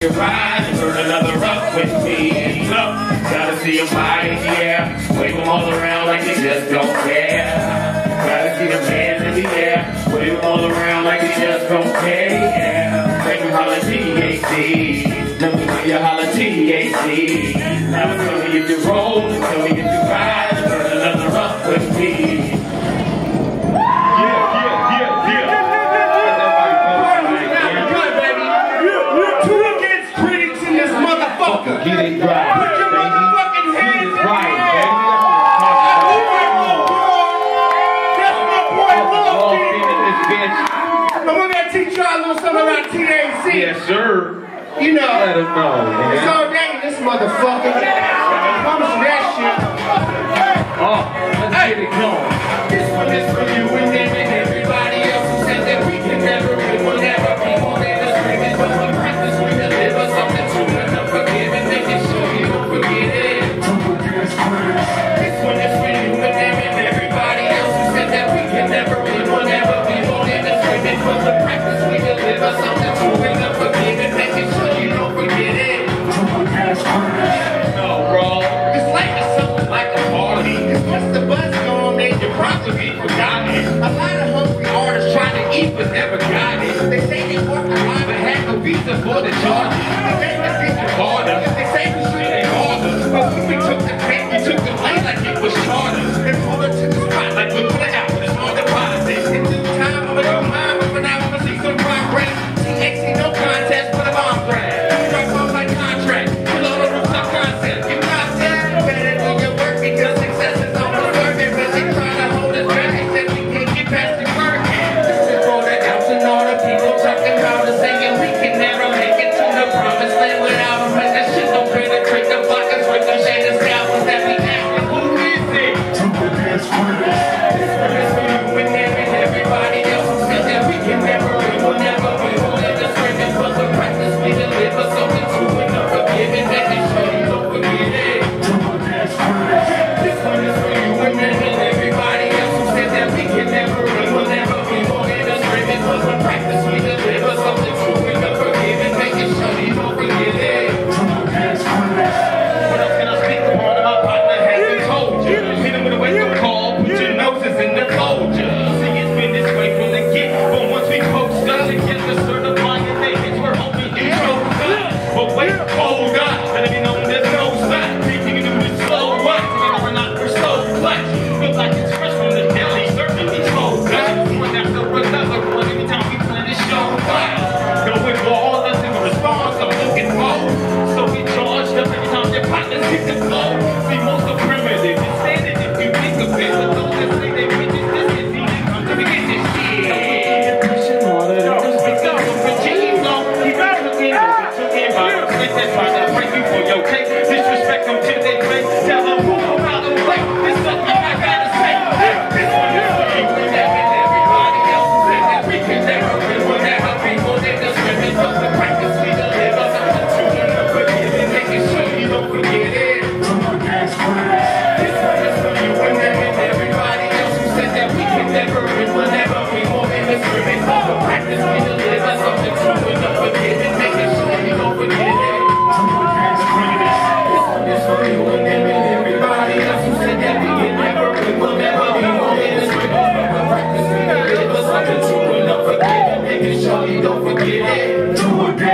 You ride, turn another up with me and up. Gotta see them body, yeah. Wave them all around like you just don't care. Gotta see them hands in the air. Wave them all around like you just don't care, yeah. Make them holler TAC. Let me give you holler TAC. Now tell me if you roll, tell me if you ride, turn another up with me. Let him know, man. It's this motherfucker.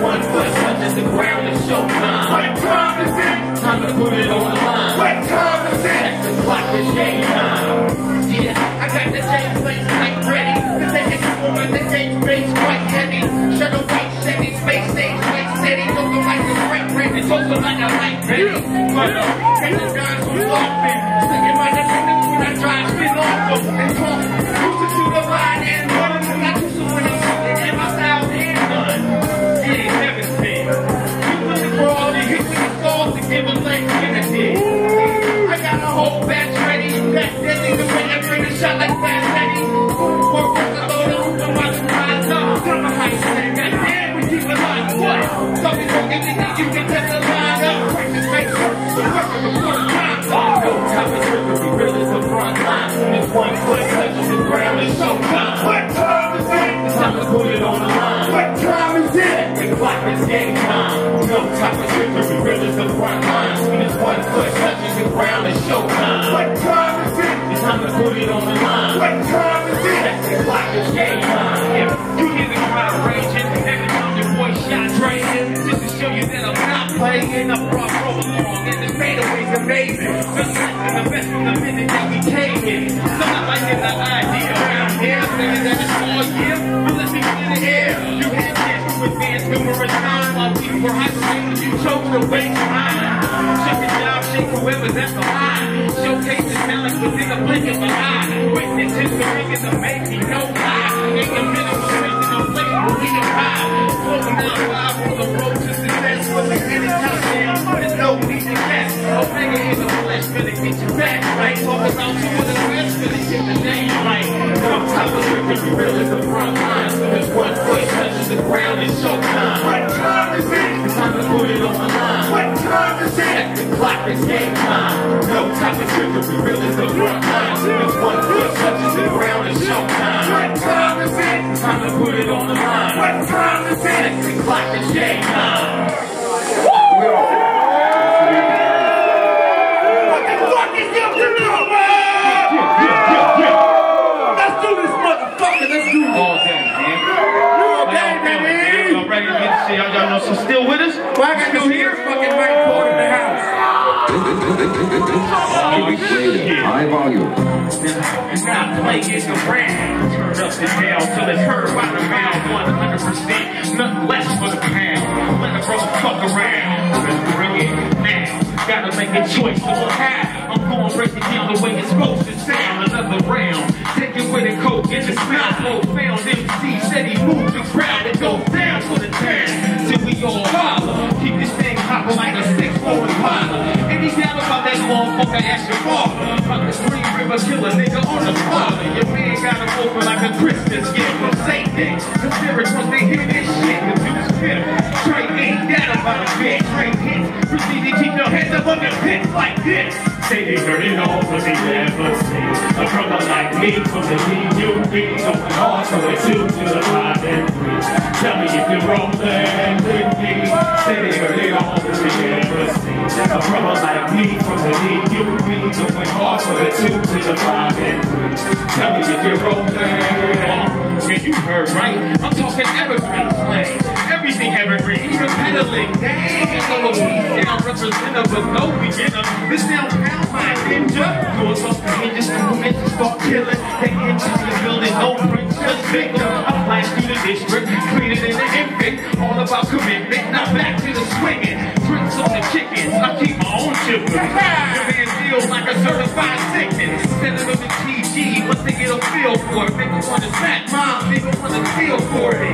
one foot touches the ground, it's showtime. What time is it? Time to put it on the line. What time is it? That's the clock, it's game time. Yeah, I got the same place like ready. To take it to the same face, quite heavy. Shuttle white Chevy, space stage, white city. Looking like a great break, it's also like a light baby. But, uh, and the guys who walk around it's showtime. What time is it? It's time to put it on the line. What time is it? The clock is getting time. No time is victory, we real as the front line. When it's one foot touches the ground, it's showtime. What time is it? It's time to put it on the line. What time is it? The clock is getting time. If you hear the crowd raging, every time your voice shot draining, just to show you that I'm not playing, I brought pro along, and the fadeaway's amazing. The best from the minute that we came in. Something like in the eye. Thinking that all year. But let me get the air. You had chance to advance numerous times while we were hibernating. You chose to waste time. Shut your job, shake whoever's at the line. Showcase the talent within a blink of an eye. Witness history in the making, no lie. Ain't the minimum of the real as the front line. Cause one foot touches the ground, it's showtime. What time is it? Time to put it on the line. What time is it? Check the clock, it's game time. No time to trigger, we real as the front line. If one foot touches the ground, it's showtime. What time is it? Time to put it on the line. What time is it? Check the clock, it's game time. Y'all? Y'all know some still with us? Well, I got this here fucking right cord in the house. High volume. It's not playing around. Turn up the down till it's heard by the mouth. 100%. Nothing less for the pound. Let the brother fuck around. Make a choice on how. I'm gonna break it down the way it's supposed to sound. Another round. Take it with a coke in the smile. Low found MC said he moved the crowd and go down for the town. Till we all holler. Keep this thing hopping like a six four Impala. Any doubt about that motherfucker, ask your father. About the Green River killer nigga on the father. Your man got him open like a Christmas gift from Satan. The spirits once they hear this shit, the dude's pimp. Straight ain't that about a bitch. Straight hits. Heard it all, but they never seen a brother like me from the DUB going hard from the two to the five and three. Tell me if you're rolling with me. They heard it all, but they never seen a brother like me from the DUB going hard from the two to the five and three. Tell me if you're rolling. Yeah, you heard right. I'm talking evergreen slang. Everything evergreen, even pedaling. Dang, the down representative with no beginner. This now my ninja. Doors off the hinges, movement to start killing. The building, no bricks, just bigger. I blast through the district, cleaner than an infant. All about commitment, now back to the swinging. Drinks on the chickens, I keep my own chippers. Your man feels like a certified sickness. Sending them to TG, once they get a feel for it. Make them wanna smack mom, make them wanna feel for it.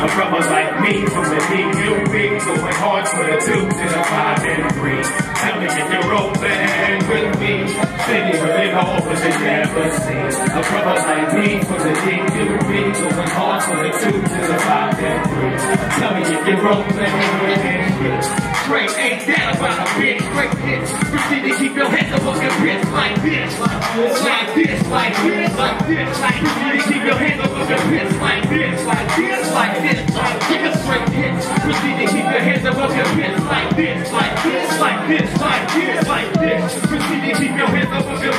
A brother like me from the DUB going hard for the two to the five and three. Tell me if you're rolling with me. Heard it all, but they never seen a brother like me from the DUB going hard for the two to the five and three. Tell me if you're rolling. Straight ain't that about a bitch. Straight hits. Proceed to keep your head on your wrist like this. Like this, like this, like this. Like proceed to keep this, like this, like this, to keep your hands up on your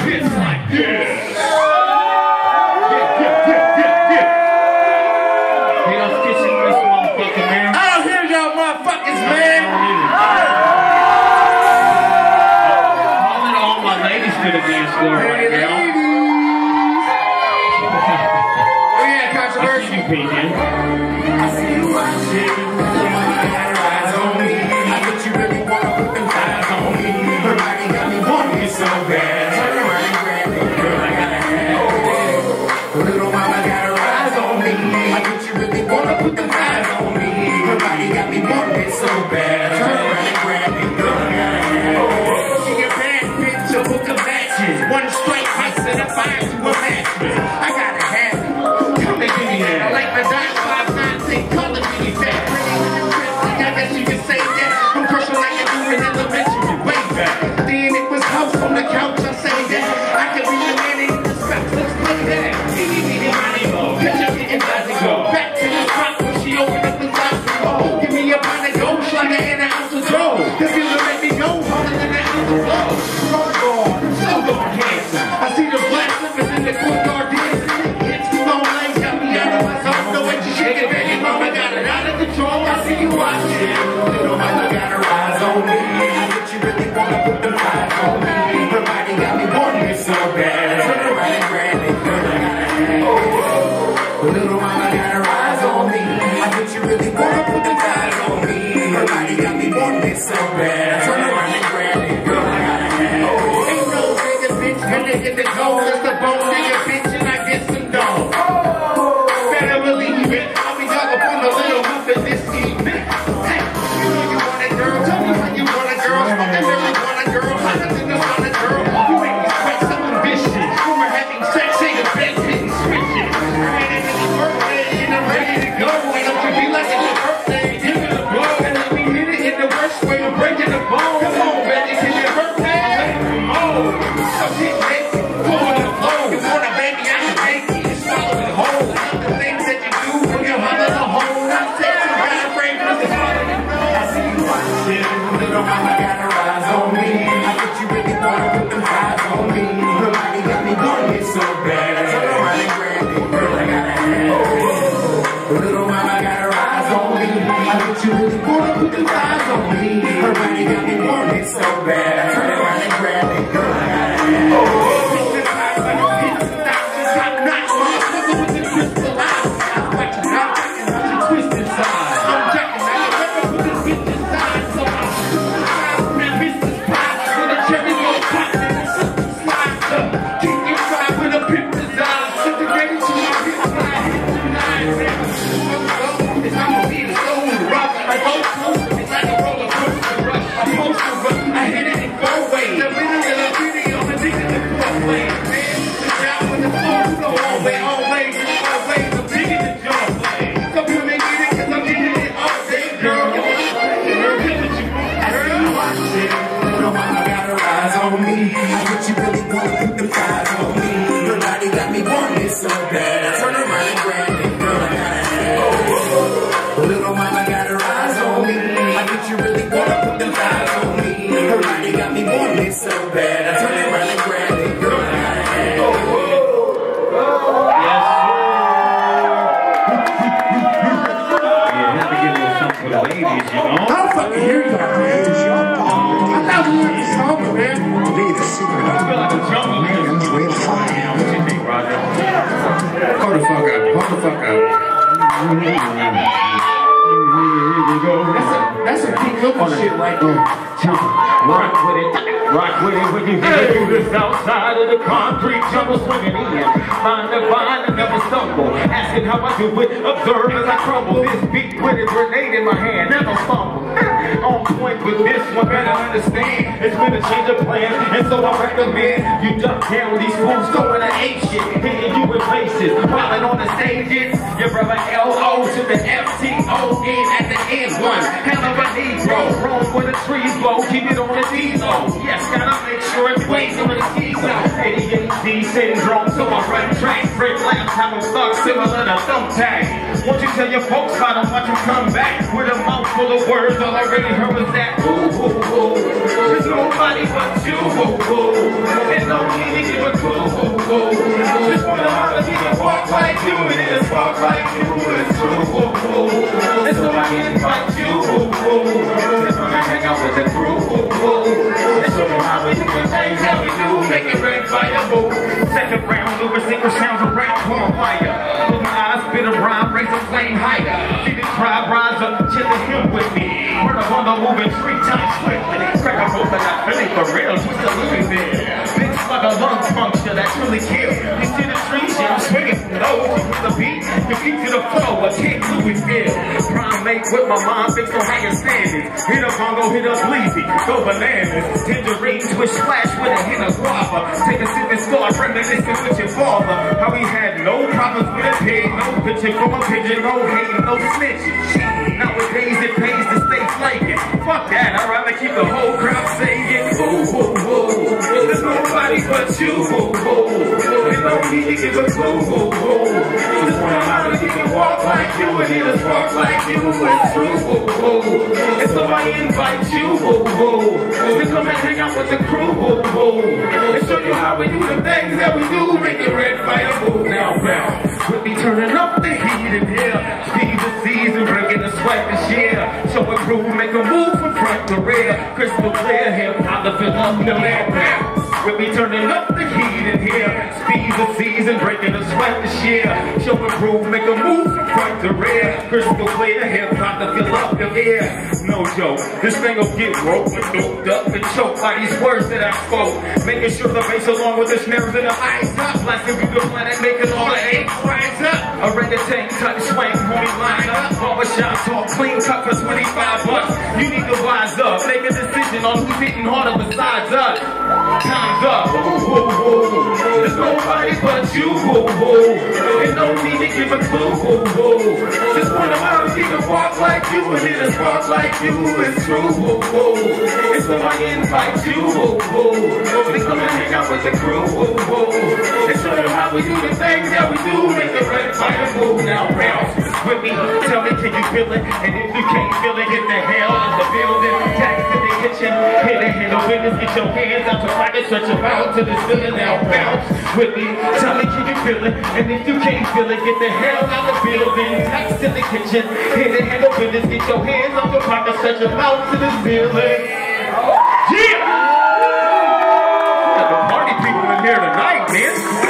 rock with it when you hear through this outside of the concrete jungle swinging in. Find the vine and never stumble. Asking how I do it, observe as I crumble. This beat with a grenade in my hand, never fumble. On point with this one, better understand. It's been a change of plan, and so I recommend you duck down these fools going to ape shit. Hitting you with faces, whiling on the stages. Your brother L.O. to the F-T-O-N at the end one. Keep it on the D-Lo. Yes, gotta make sure it's blazing with the T-Zone. 88D syndrome, so I run track. Break lamps, have them stuck similar to thumbtack. Won't you tell your folks about them, watch you come back with a mouth full of words, all I already heard was that. Ooh, ooh, ooh. There's nobody but you, ooh, ooh. And no need to give a clue, ooh, ooh. Just wanna holler, you can walk like you, and it'll walk like you, it's true, ooh, ooh. And so I invite you, ooh, ooh. Just wanna hang out with the crew, ooh, ooh. And show them how we do the things that we do, make it red fire, ooh. Second round, Louis single sounds of rap on fire. Open eyes, spit a rhyme, raise a flame higher. See the tribe rise up, chill the hill with me. Run up on the moving three times swiftly. Crack a rope and I feel it for real, twist the Louis there. Big slug of lung puncture that's really kill. You hit the beat, you keep to the flow, a King Louis feel. Prime mate with my mom, fix no higher standards. Hit a bongo, hit a bleezy, go bananas. Tangerine, twist splash with a hint of guava. Take a sip and start reminiscing with your father. How he had no problems with a pig, no pitching from a pigeon, no hating, no snitching. Nowadays it pays to stay flaking. Fuck that, I'd rather keep the whole crowd saying, whoa, whoa, whoa. There's nobody but you, whoa, whoa. And no need to give a clue, whoa, whoa. Just wanna holler, you can walk like you and us walk like you, it's true, whoa, whoa. And so I invite you, whoa, whoa. To come and hang out with the crew, whoa, whoa. And show you how we do the things that we do, make it red fire move now, now. With me turning up the heat in here, speed the season, bringing the sweat this year. Show a crew, make a move from front to rear. Crystal clear, hip hop the fill up the air. With me turning up the heat in here, speed the season, breaking the sweat this year. Show crew, make a move from front to rear. Crystal clear, hip hop to fill up the air. No joke, this thing'll get broke and doped up and choked by these words that I spoke. Making sure the bass along with the snares and the highs up. Blasting through the planet, making all the eight rise up. A orangutan touch swing, homie line up. Barbershop talk, clean cut for 25 bucks. You need to wise up, make a decision on who's hitting harder besides us. Time's up. There's nobody but you. And no need to give a clue. Just wanna out you can walk like you and hit us walk like you. It's true. And so I invite you. To come and hang out with the crew. And show you how we do the things that we do. Make the red fire move now. Bounce with me? Tell me, can you feel it? And if you can't feel it, get the hell out the building. Tax to the kitchen, hit it, hit the windows, get your hands out the pocket, stretch a out to the ceiling, now bounce with me. Tell me, can you feel it? And if you can't feel it, get the hell out the building. Tax to the kitchen, hit it, hit the windows, get your hands out the pocket, stretch a out to the ceiling. Yeah! We got the party people in here tonight, man.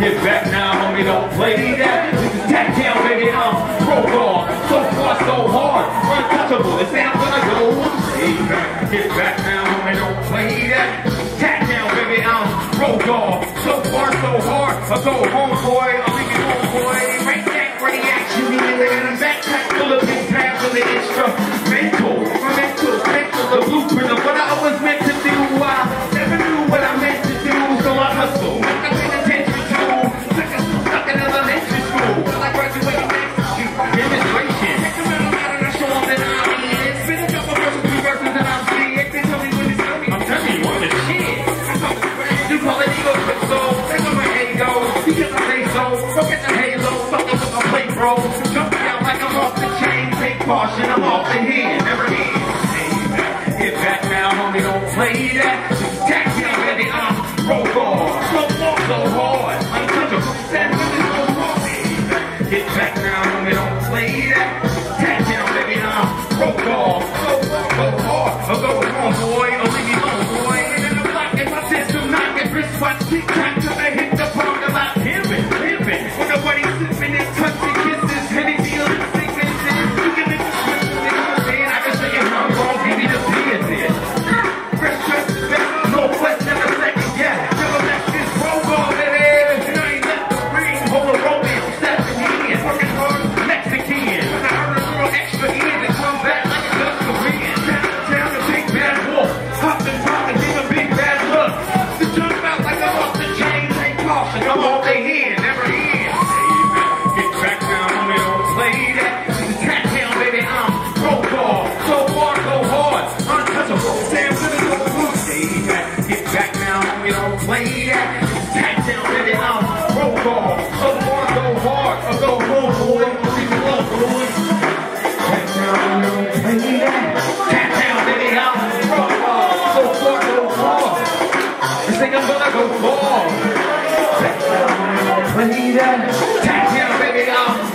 Get back now, homie, don't play that. Niggas tap down, baby, I'm broke off. So far, so hard, untouchable. It sounds like a play back. Get back now, homie, don't play that. Tap down, baby, I'm broke off. So far, so hard, I go home, boy. I'm making home, boy. Right back, right action, you need a backpack full of big pads on the instrumental. Mental, mental, the blueprint of what I always meant to Juanita, tap down, baby, off.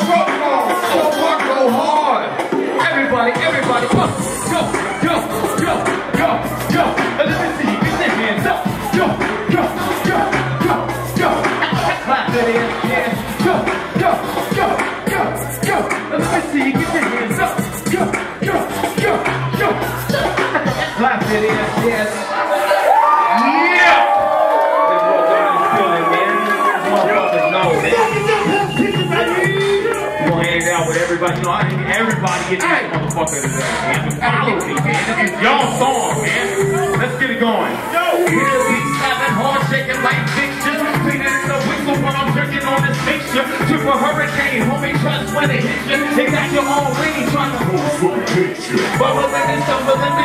everybody in this motherfucker today, man. Man. This is your song, man. Let's get it going. Yo, here we hard shaking like. Cleaning the whistle when I'm drinking on this mixture. Took a hurricane, homie, trust when it hits you. They got your own ring trying to picture. But we're living.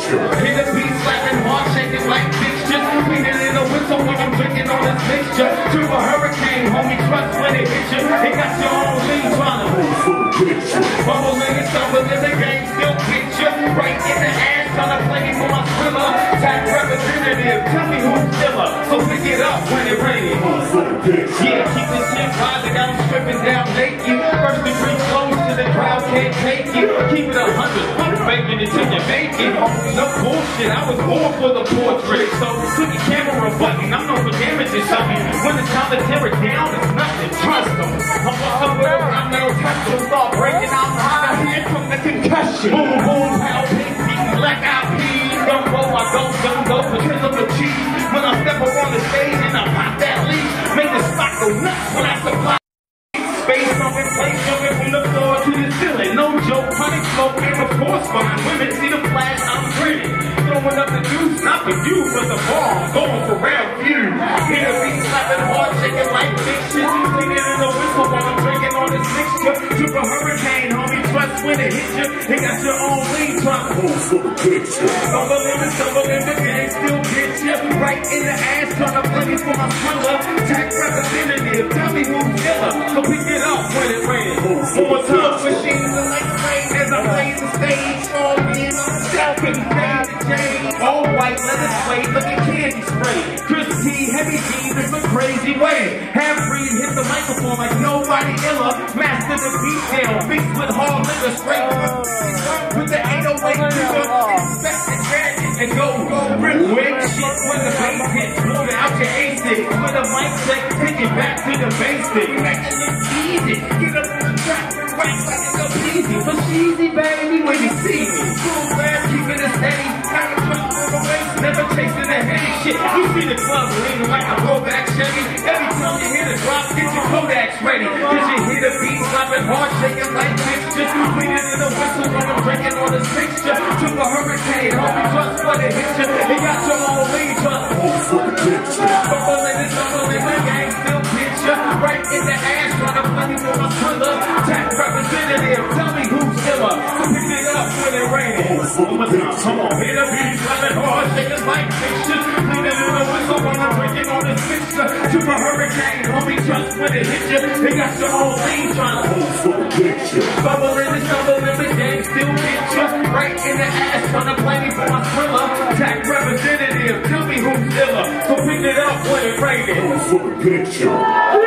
picture? Hit the beat slapping hard, shaking like fixtures. Cleaning in a whistle when I'm drinking on this mixture. To a hurricane, homie, trust when it hits you. It got your own lean trying to Who's for the picture? Bubbling and stumbling in the game, still picture. Right in the ass, trying to play me for my thriller. Tag representative, tell me who's stiller. So pick it up when it rains. The? Yeah, keep this shit rising, I'm stripping down naked. First degree close to the crowd can't take it. Keep it a hundred, put bacon until you make it. No bullshit, I was born for the portrait. So click your camera button, I'm known for damaging something. When it's time to tear it down, it's nothing. Trust them. I'm somewhere around no touch. Start breaking out high here from the concussion. Boom, supply. Space jumping, place jumping from the floor to the ceiling. No joke, honey smoke and of course fine. Women see the flash, I'm grinning. Throwing up the deuce, not for you, but the ball. Going for round few. Hear the beat slapping hard, shaking like fiction. Cleaning in the whistle while I'm drinking on this mixture. Took a hurricane, homie, trust when it hit you. It got your own lean truck. Who's for the picture? Stumbling and stumbling, the game still gets you right in the ass, trying to play me for my thriller. So pick it up when it rains. One more time, machines are like rain as I blaze the stage. All being on the step and fade the chain. All white leather suede, looking candy spray. Crispy, heavy jeans in a crazy way. Half breed hit the microphone like nobody iller. Master the detail, mixed with hard liquor straight. Shit when the bass. Blow it out your ASIC with a mic check, take it back to the basic. Easy, get up on the track rap like it's so easy. So cheesy, baby, when you see me. Cool fast, keeping it steady. Got a truck for the waist, never chasing the heady shit. You see the club leaning like a throwback Chevy. Every time you hear the drop, get your Kodaks ready. Cause you hear the beat slapping hard, shaking like mixture. Cleaning in the whistle when I'm drinking on this mixture. Took a hurricane, homie, trust when it hit you. It got your One more time, come on. Hit the beat, slapping hard, shaking like fiction. Cleaning in the whistle when I'm drinking on this mixture. Took a hurricane, homie, trust when it hit you. It got your own lead, trying to Who's for the picture? Bubbling and stumbling, the gang still get you right in the ass, trying to play me for my thriller. Tax representative, tell me who's killer. So pick it up when it rains. Who's for the picture?